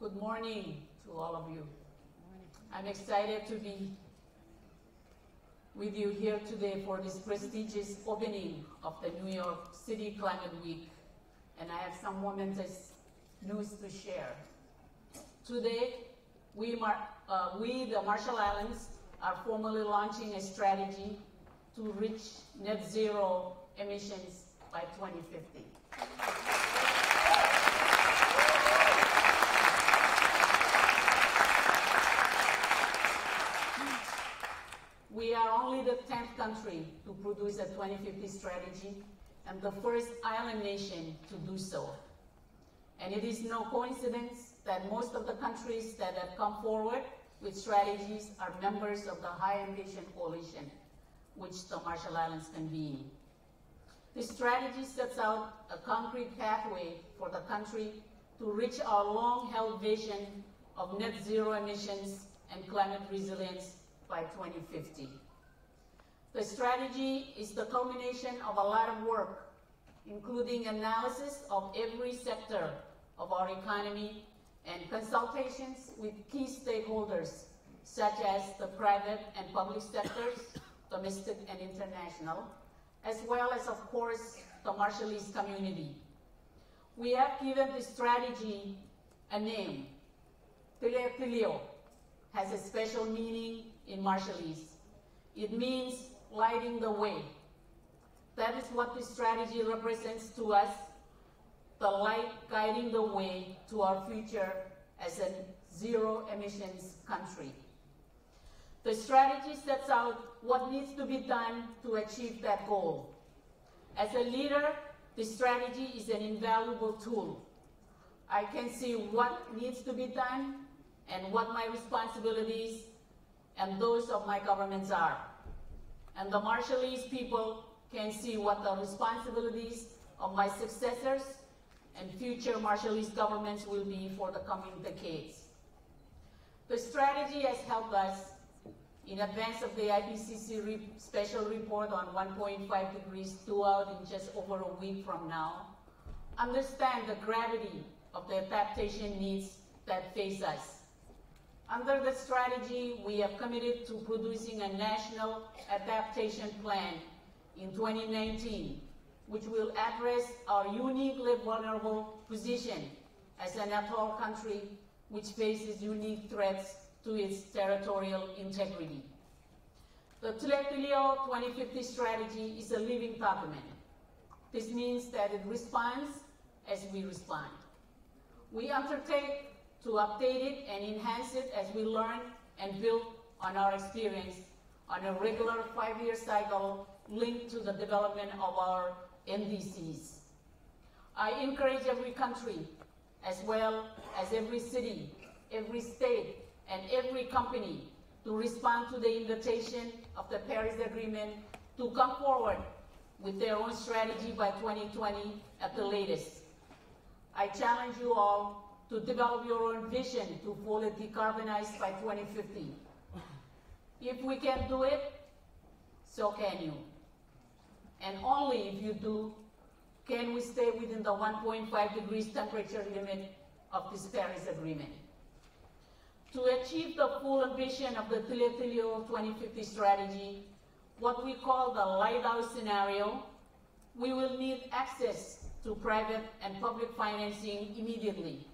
Good morning to all of you. I'm excited to be with you here today for this prestigious opening of the New York City Climate Week. And I have some momentous news to share. Today, we, uh, we, the Marshall Islands, are formally launching a strategy to reach net zero emissions by 2050. We are only the 10th country to produce a 2050 strategy and the first island nation to do so. And it is no coincidence that most of the countries that have come forward with strategies are members of the High Ambition Coalition, which the Marshall Islands convene. This strategy sets out a concrete pathway for the country to reach our long-held vision of net zero emissions and climate resilience by 2050. The strategy is the culmination of a lot of work, including analysis of every sector of our economy and consultations with key stakeholders, such as the private and public sectors, domestic and international, as well as, of course, the Marshallese community. We have given this strategy a name. Tile Til Eo has a special meaning in Marshallese. It means lighting the way. That is what this strategy represents to us, the light guiding the way to our future as a zero emissions country. The strategy sets out what needs to be done to achieve that goal. As a leader, the strategy is an invaluable tool. I can see what needs to be done and what my responsibilities and those of my governments are. And the Marshallese people can see what the responsibilities of my successors and future Marshallese governments will be for the coming decades. The strategy has helped us in advance of the IPCC re special report on 1.5 degrees due out in just over a week from now, understand the gravity of the adaptation needs that face us. Under the strategy, we have committed to producing a national adaptation plan in 2019, which will address our uniquely vulnerable position as an atoll country which faces unique threats to its territorial integrity. The Tile Til Eo 2050 strategy is a living document. This means that it responds as we respond. We undertake to update it and enhance it as we learn and build on our experience on a regular five-year cycle linked to the development of our NDCs. I encourage every country, as well as every city, every state, and every company to respond to the invitation of the Paris Agreement to come forward with their own strategy by 2020 at the latest. I challenge you all to develop your own vision to fully decarbonize by 2050. If we can do it, so can you. And only if you do, can we stay within the 1.5 degrees temperature limit of this Paris Agreement. To achieve the full ambition of the Tile Til Eo 2050 strategy, what we call the lighthouse scenario, we will need access to private and public financing immediately,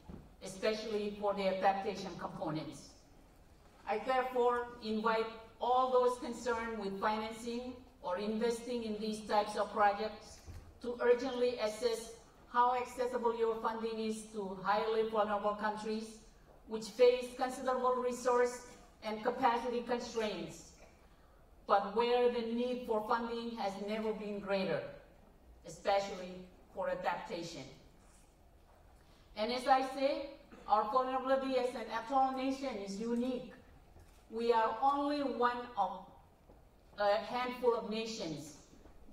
especially for the adaptation components. I therefore invite all those concerned with financing or investing in these types of projects to urgently assess how accessible your funding is to highly vulnerable countries which face considerable resource and capacity constraints, but where the need for funding has never been greater, especially for adaptation. And as I say, our vulnerability as an atoll nation is unique. We are only one of a handful of nations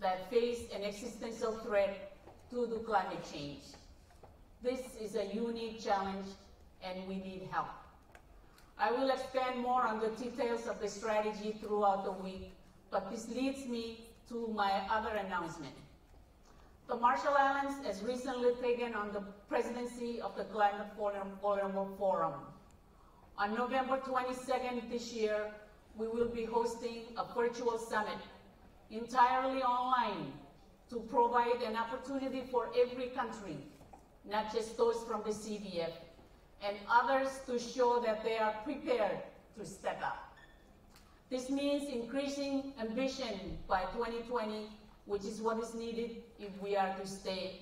that face an existential threat due to the climate change. This is a unique challenge and we need help. I will expand more on the details of the strategy throughout the week, but this leads me to my other announcement. Marshall Islands has recently taken on the presidency of the Climate Forum, Forum. On November 22nd this year, we will be hosting a virtual summit entirely online to provide an opportunity for every country, not just those from the CVF, and others to show that they are prepared to step up. This means increasing ambition by 2020, which is what is needed if we are to stay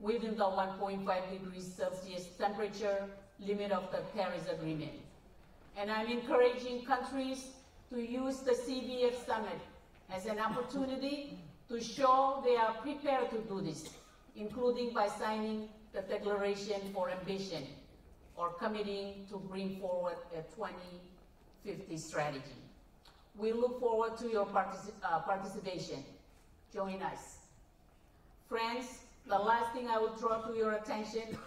within the 1.5 degrees Celsius temperature limit of the Paris Agreement. And I'm encouraging countries to use the CVF summit as an opportunity to show they are prepared to do this, including by signing the Declaration for Ambition or committing to bring forward a 2050 strategy. We look forward to your uh, participation. Join us. Friends, the last thing I will draw to your attention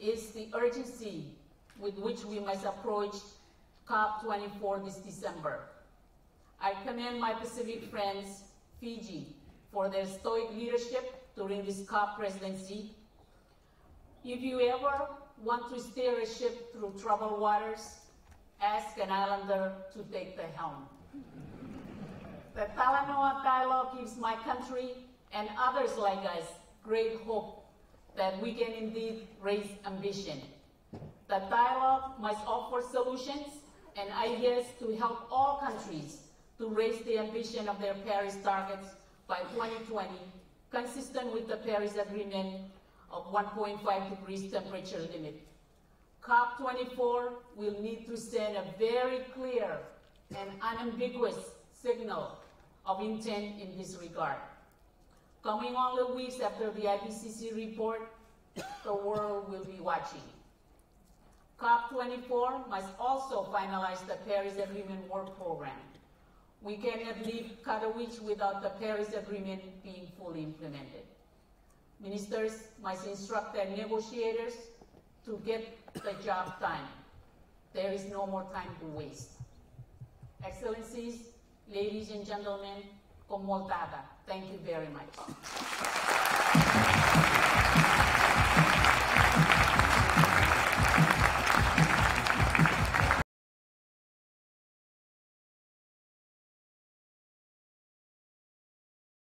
is the urgency with which we must approach COP24 this December. I commend my Pacific friends, Fiji, for their stoic leadership during this COP presidency. If you ever want to steer a ship through troubled waters, ask an islander to take the helm. The Talanoa dialogue gives my country and others like us great hope that we can indeed raise ambition. The dialogue must offer solutions and ideas to help all countries to raise the ambition of their Paris targets by 2020, consistent with the Paris Agreement of 1.5 degrees temperature limit. COP24 will need to send a very clear and unambiguous signal of intent in this regard. Coming only weeks after the IPCC report, the world will be watching. COP24 must also finalize the Paris Agreement work program. We cannot leave Katowice without the Paris Agreement being fully implemented. Ministers must instruct their negotiators to get the job done. There is no more time to waste. Excellencies, ladies and gentlemen, Kommol tata, thank you very much.